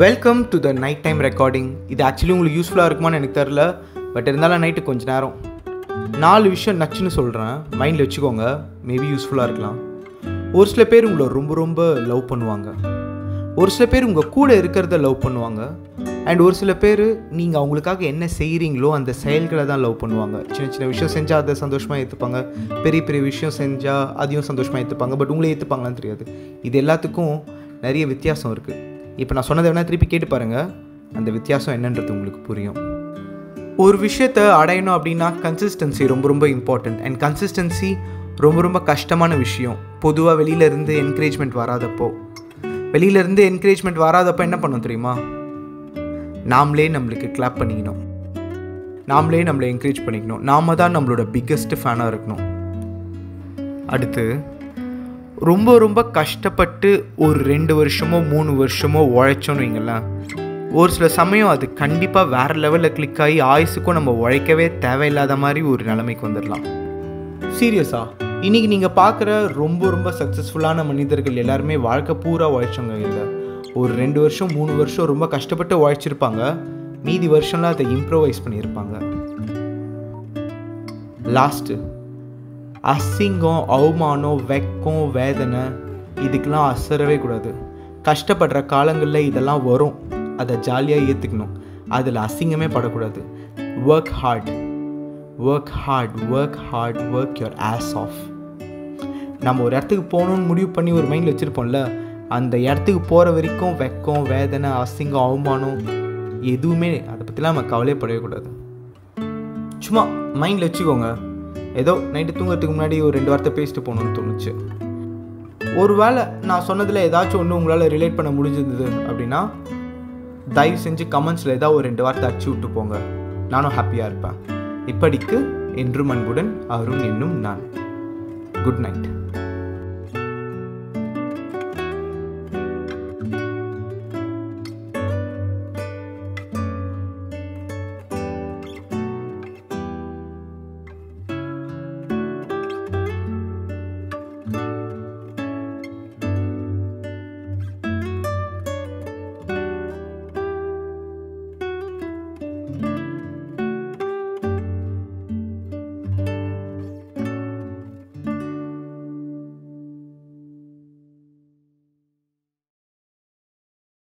Welcome to the night time recording இது actually உங்களுக்கு யூஸ்ஃபுல்லாக இருக்குமான்னு எனக்கு தெரில பட் இருந்தாலும் நைட்டு கொஞ்சம் நேரம். நாலு விஷயம் நச்சுன்னு சொல்கிறேன் மைண்டில் வச்சுக்கோங்க. மேபி யூஸ்ஃபுல்லாக இருக்கலாம். ஒரு சில பேர் உங்களை ரொம்ப ரொம்ப லவ் பண்ணுவாங்க. ஒரு சில பேர் உங்கள் கூட இருக்கிறத லவ் பண்ணுவாங்க. அண்ட் ஒரு சில பேர் நீங்கள் அவங்களுக்காக என்ன செய்கிறீங்களோ அந்த செயல்களை தான் லவ் பண்ணுவாங்க. சின்ன சின்ன விஷயம் செஞ்சால் அதை சந்தோஷமாக ஏற்றுப்பாங்க பெரிய பெரிய விஷயம் செஞ்சால் அதையும் சந்தோஷமாக ஏற்றுப்பாங்க பட் உங்களை ஏற்றுப்பாங்களான்னு தெரியாது. இது எல்லாத்துக்கும் நிறைய வித்தியாசம் இருக்குது இப்போ நான் சொன்னதை வேணால் திருப்பி கேட்டு பாருங்கள் அந்த வித்தியாசம் என்னன்றது உங்களுக்கு புரியும். ஒரு விஷயத்தை அடையணும் அப்படின்னா கன்சிஸ்டன்சி ரொம்ப ரொம்ப இம்பார்ட்டண்ட் அண்ட் கன்சிஸ்டன்சி ரொம்ப ரொம்ப கஷ்டமான விஷயம். பொதுவாக வெளியிலேருந்து என்கரேஜ்மெண்ட் வராதப்போ. வெளியிலேருந்து என்கரேஜ்மெண்ட் வராதப்போ என்ன பண்ணோம் தெரியுமா? நாமளே நம்மளுக்கு கிளாப் பண்ணிக்கணும். நாமளே நம்மளை என்கரேஜ் பண்ணிக்கணும். நாம தான் நம்மளோட பிக்கஸ்ட் ஃபேனாக இருக்கணும். அடுத்து ரொம்ப ரொம்ப கஷ்டப்பட்டு ஒரு ரெண்டு வருஷமோ மூணு வருஷமோ உழைச்சோன்னு வைங்களேன். ஒரு சில சமயம் அது கண்டிப்பாக வேறு லெவலில் கிளிக் ஆகி ஆயுசுக்கும் நம்ம உழைக்கவே தேவையில்லாத மாதிரி ஒரு நிலைமைக்கு வந்துடலாம். சீரியஸா இன்றைக்கி நீங்கள் பார்க்குற ரொம்ப ரொம்ப சக்ஸஸ்ஃபுல்லான மனிதர்கள் எல்லாருமே வாழ்க்கை பூரா உழைச்சவங்க இல்லை ஒரு ரெண்டு வருஷம் மூணு வருஷம் ரொம்ப கஷ்டப்பட்டு உழைச்சிருப்பாங்க. மீதி வருஷம்லாம் அதை இம்ப்ரோவைஸ் பண்ணியிருப்பாங்க. லாஸ்ட்டு அசிங்கம் அவமானம் வெக்கம் வேதனை இதுக்கெல்லாம் அசரவே கூடாது. கஷ்டப்படுற காலங்களில் இதெல்லாம் வரும். அதை ஜாலியாக ஏற்றுக்கணும் அதில் அசிங்கமே படக்கூடாது. Work hard work hard work hard work your ass off நம்ம ஒரு இடத்துக்கு போகணுன்னு முடிவு பண்ணி ஒரு மைண்டில் வச்சுருப்போம்ல அந்த இடத்துக்கு போகிற வரைக்கும் வெக்கம் வேதனை அசிங்கம் அவமானம் எதுவுமே அதை பற்றிலாம் நம்ம கவலைப்படவே கூடாது. சும்மா மைண்டில் வச்சுக்கோங்க. ஏதோ நைட்டு தூங்குறதுக்கு முன்னாடி ஒரு ரெண்டு வார்த்தை பேசிட்டு போகணுன்னு தோணுச்சு. ஒருவேளை நான் சொன்னதில் ஏதாச்சும் ஒன்று உங்களால் ரிலேட் பண்ண முடிஞ்சிருந்தது அப்படின்னா தயவு செஞ்சு கமெண்ட்ஸில் ஏதாவது ஒரு ரெண்டு வார்த்தை அடிச்சு விட்டு போங்க. நானும் ஹாப்பியாக இருப்பேன். இப்படிக்கு என்றும் அன்புடன் அருண் என்னும் நான். Good night